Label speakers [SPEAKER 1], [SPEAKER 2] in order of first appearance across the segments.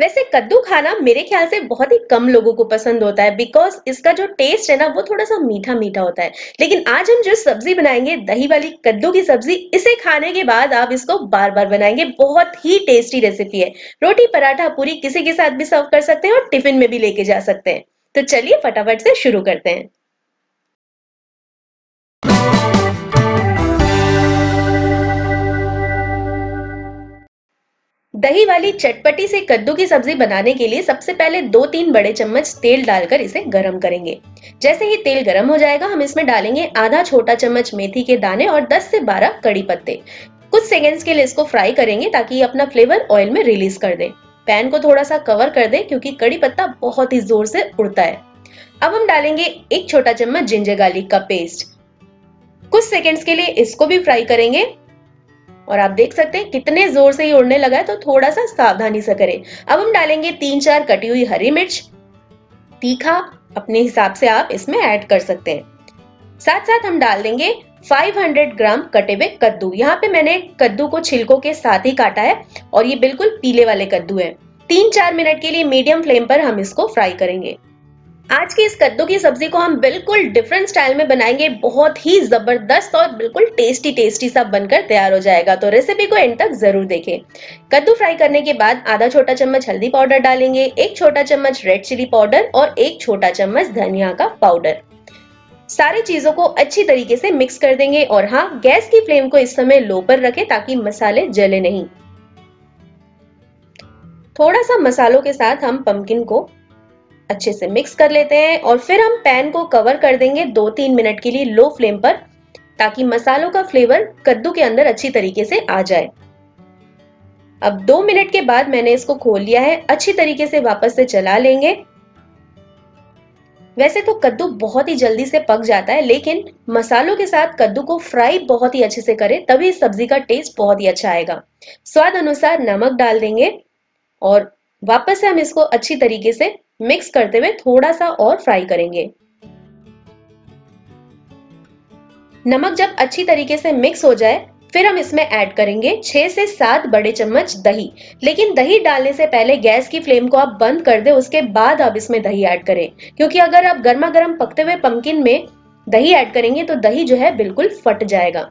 [SPEAKER 1] वैसे कद्दू खाना मेरे ख्याल से बहुत ही कम लोगों को पसंद होता है बिकॉज़ इसका जो टेस्ट है ना, वो थोड़ा सा मीठा मीठा होता है। लेकिन आज हम जो सब्ज़ी बनाएँगे, दही वाली कद्दू की सब्ज़ी, इसे खाने के बाद आप इसको बार बार बनाएँगे। बहुत ही टेस्टी रेसिपी है। रोटी पराठा पूरी किसी के साथ भी सर्व कर सकते हैं और टिफ़िन में भी लेके जा सकते हैं। तो चलिए फटाफट से शुरू करते हैं। दही वाली चटपटी से कद्दू की सब्ज़ी बनाने के लिए सबसे पहले दो तीन बड़े चम्मच तेल डालकर इसे गरम करेंगे। जैसे ही तेल गरम हो जाएगा, हम इसमें डालेंगे आधा छोटा चम्मच मेथी के दाने और 10 से 12 कड़ी पत्ते। कुछ सेकेंड्स के लिए इसको फ्राई करेंगे ताकि ये अपना फ्लेवर ऑयल में रिलीज़ कर दे। पैन को थोड़ा सा कवर कर दे क्योंकि कड़ी पत्ता बहुत ही ज़ोर से उड़ता है। अब हम डालेंगे एक छोटा चम्मच जिंजर गार्लिक का पेस्ट कुछ सेकेंड्स के लिए इसको भी फ्राई करेंगे। और आप देख सकते हैं कितने ज़ोर से ये उड़ने लगा है तो थोड़ा सा सावधानी से करें। अब हम डालेंगे तीन चार कटी हुई हरी मिर्च। तीखा, अपने हिसाब से आप इसमें ऐड कर सकते हैं। साथ साथ हम डाल देंगे 500 ग्राम कटे हुए कद्दू। यहाँ पे मैंने कद्दू को छिलकों के साथ ही काटा है और ये बिल्कुल पीले वाले कद्दू है। तीन चार मिनट के लिए मीडियम फ्लेम पर हम इसको फ्राई करेंगे। आज की इस कद्दू की सब्ज़ी को हम बिल्कुल डिफरेंट स्टाइल में बनाएँगे, बहुत ही ज़बरदस्त और बिल्कुल टेस्टी टेस्टी सा बनकर तैयार हो जाएगा। तो रेसिपी को एंड तक ज़रूर देखें। कद्दू फ्राई करने के बाद आधा छोटा चम्मच हल्दी पाउडर डालेंगे, एक छोटा चम्मच रेड चिली पाउडर और एक छोटा चम्मच धनिया का पाउडर सारी चीज़ों को अच्छी तरीके से मिक्स कर देंगे और हाँ गैस की फ्लेम को इस समय लो पर रखें ताकि मसाले जले नहीं। थोड़ा सा मसालों के साथ हम पंपकिन को अच्छे से मिक्स कर लेते हैं और फिर हम पैन को कवर कर देंगे दो तीन मिनट के लिए लो फ्लेम पर, ताकि मसालों का फ्लेवर कद्दू के अंदर अच्छी तरीके से आ जाए। अब दो मिनट के बाद मैंने इसको खोल लिया है, अच्छी तरीके से वापस से चला लेंगे। वैसे तो कद्दू बहुत ही जल्दी से पक जाता है, लेकिन मसालों के साथ कद्दू को फ्राई बहुत ही अच्छे से करें, तभी इस सब्ज़ी का टेस्ट बहुत ही अच्छा आएगा। स्वाद अनुसार नमक डाल देंगे और वापस से हम इसको अच्छी तरीके से मिक्स करते हुए थोड़ा सा और फ्राई करेंगे। नमक जब अच्छी तरीके से मिक्स हो जाए, फिर हम इसमें ऐड करेंगे छह से सात बड़े चम्मच दही। लेकिन दही डालने से पहले गैस की फ्लेम को आप बंद कर दे, उसके बाद आप इसमें दही ऐड करें। क्योंकि अगर आप गर्मा गर्म पकते हुए पंकिन में दही ऐड करेंगे तो दही जो है बिल्कुल फट जाएगा।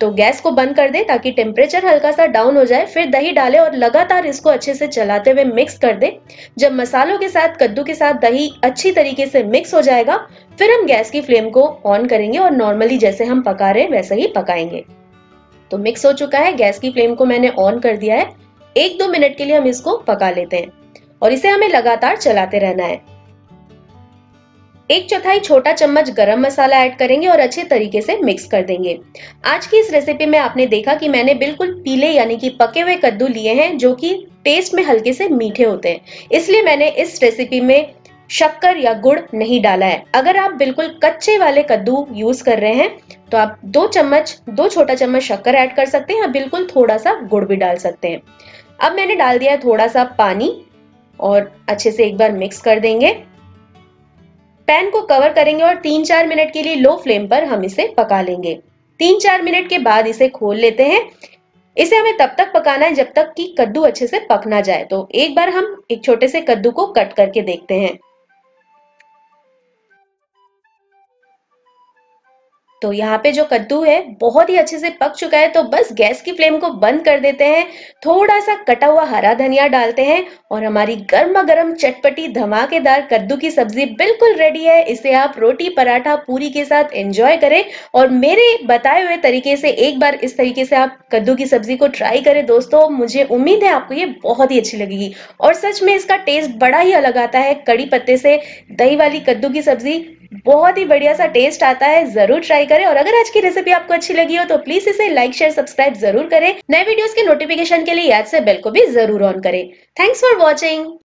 [SPEAKER 1] तो गैस को बंद कर दे ताकि टेम्परेचर हल्का सा डाउन हो जाए, फिर दही डाले और लगातार इसको अच्छे से चलाते हुए मिक्स कर दे। जब मसालों के साथ, कद्दू के साथ दही अच्छी तरीके से मिक्स हो जाएगा, फिर हम गैस की फ्लेम को ऑन करेंगे और नॉर्मली जैसे हम पका रहे हैं, वैसे ही पकाएँगे। तो मिक्स हो चुका है, गैस की फ्लेम को मैंने ऑन कर दिया है। एक दो मिनट के लिए हम इसको पका लेते हैं और इसे हमें लगातार चलाते रहना है। एक चौथाई छोटा चम्मच गरम मसाला ऐड करेंगे और अच्छे तरीके से मिक्स कर देंगे। आज की इस रेसिपी में आपने देखा कि मैंने बिल्कुल पीले यानी कि पके हुए कद्दू लिए हैं जो कि टेस्ट में हल्के से मीठे होते हैं। इसलिए मैंने इस रेसिपी में शक्कर या गुड़ नहीं डाला है। अगर आप बिल्कुल कच्चे वाले कद्दू यूज़ कर रहे हैं तो आप दो चम्मच, दो छोटा चम्मच शक्कर ऐड कर सकते हैं या बिल्कुल थोड़ा सा गुड़ भी डाल सकते हैं। अब मैंने डाल दिया है थोड़ा सा पानी और अच्छे से एक बार मिक्स कर देंगे। पैन को कवर करेंगे और तीन चार मिनट के लिए लो फ्लेम पर हम इसे पका लेंगे। तीन चार मिनट के बाद इसे खोल लेते हैं। इसे हमें तब तक पकाना है जब तक कि कद्दू अच्छे से पक ना जाए। तो एक बार हम एक छोटे से कद्दू को कट करके देखते हैं। तो यहाँ पे जो कद्दू है, बहुत ही अच्छे से पक चुका है तो बस गैस की फ्लेम को बंद कर देते हैं। थोड़ा सा कटा हुआ हरा धनिया डालते हैं और हमारी गर्मा गर्म चटपटी धमाकेदार कद्दू की सब्ज़ी बिल्कुल रेडी है। इसे आप रोटी पराठा पूरी के साथ एंजॉय करें और मेरे बताए हुए तरीके से एक बार इस तरीके से आप कद्दू की सब्ज़ी को ट्राई करें दोस्तों। मुझे उम्मीद है आपको ये बहुत ही अच्छी लगेगी। और सच में इसका टेस्ट बड़ा ही अलग आता है। कड़ी पत्ते से दही वाली कद्दू की सब्ज़ी बहुत ही बढ़िया सा टेस्ट आता है, ज़रूर ट्राई करें। और अगर आज की रेसिपी आपको अच्छी लगी हो तो प्लीज़ इसे लाइक शेयर सब्सक्राइब ज़रूर करें। नए वीडियोस के नोटिफिकेशन के लिए याद से बेल को भी ज़रूर ऑन करें। Thanks for watching